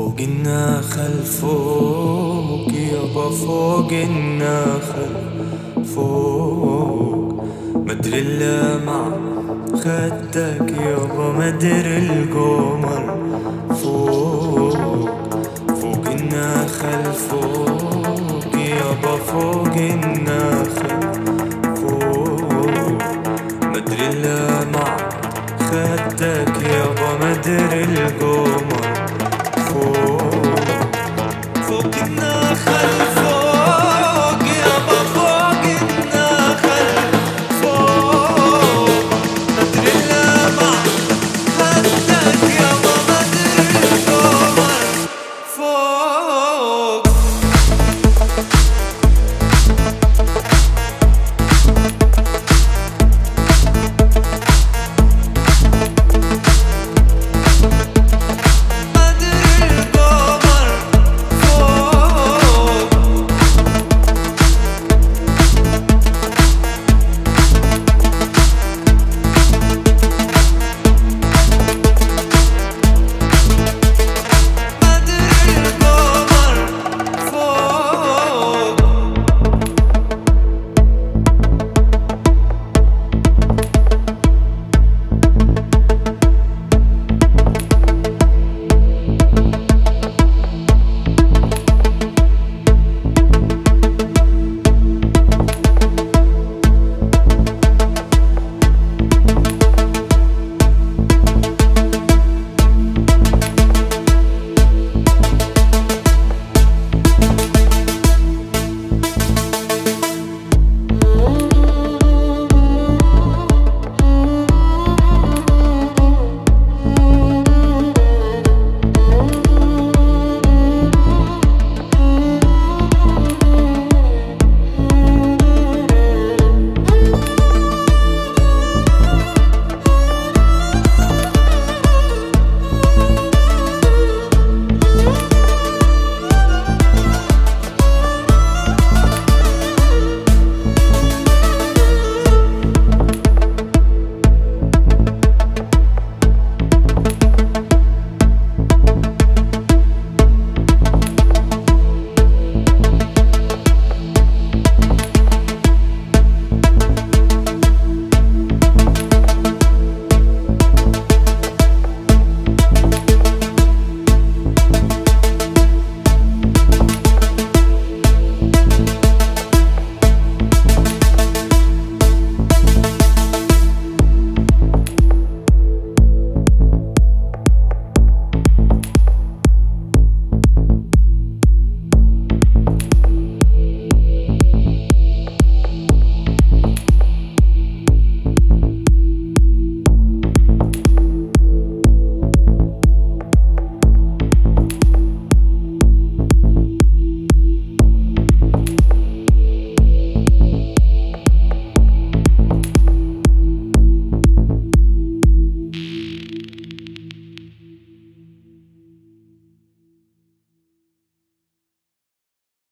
فوق النخل فوق يابا فوق النخل فوق مدري الا مع خدك يابا مدري القمر فوق فوق النخل فوق